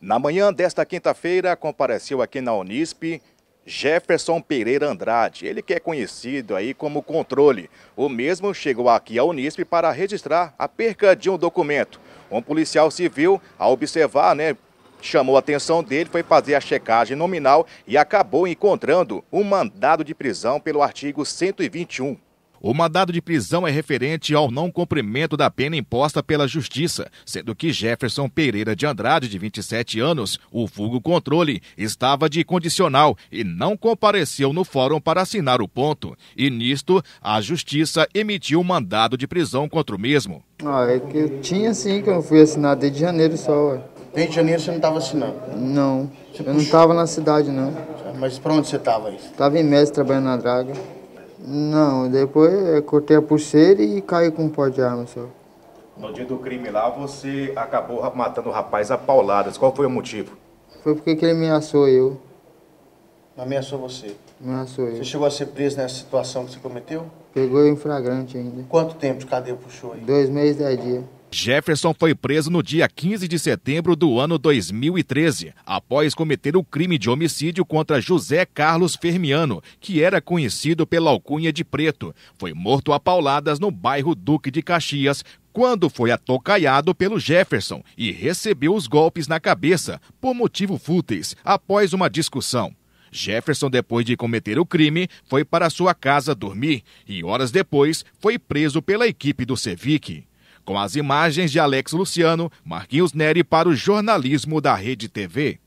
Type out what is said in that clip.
Na manhã desta quinta-feira, compareceu aqui na Unisp Jefferson Pereira Andrade, ele que é conhecido aí como controle. O mesmo chegou aqui à Unisp para registrar a perca de um documento. Um policial civil, ao observar, né, chamou a atenção dele, foi fazer a checagem nominal e acabou encontrando um mandado de prisão pelo artigo 121. O mandado de prisão é referente ao não cumprimento da pena imposta pela Justiça, sendo que Jefferson Pereira de Andrade, de 27 anos, o vulgo controle, estava de condicional e não compareceu no fórum para assinar o ponto. E nisto, a Justiça emitiu um mandado de prisão contra o mesmo. Ah, é que eu tinha sim, que eu não fui assinar desde janeiro só, ué. Desde janeiro você não estava assinando? Não, eu não estava na cidade, não. Mas para onde você estava aí? Estava em Mestre trabalhando na draga. Não, depois eu cortei a pulseira e caí com um pó de arma só. No dia do crime lá, você acabou matando o rapaz a pauladas. Qual foi o motivo? Foi porque que ele ameaçou eu. Ameaçou você? Ameaçou eu. Você chegou a ser preso nessa situação que você cometeu? Pegou em flagrante ainda. Quanto tempo de cadeia puxou aí? Dois meses, dez dias. Jefferson foi preso no dia 15 de setembro do ano 2013, após cometer o crime de homicídio contra José Carlos Fermiano, que era conhecido pela alcunha de Preto. Foi morto a pauladas no bairro Duque de Caxias, quando foi atocaiado pelo Jefferson e recebeu os golpes na cabeça, por motivo fúteis, após uma discussão. Jefferson, depois de cometer o crime, foi para sua casa dormir e, horas depois, foi preso pela equipe do Cevic com as imagens de Alex Luciano, Marquinhos Neri para o jornalismo da Rede TV.